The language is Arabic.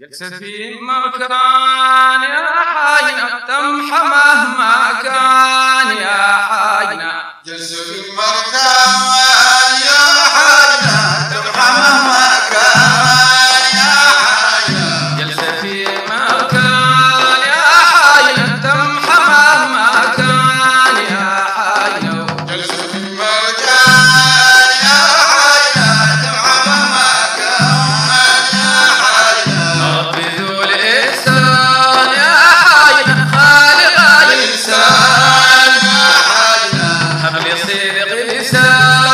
يكسفي مكان يا حاينا تمحى مهما كان يا حاينا جلس في المركان Krishna.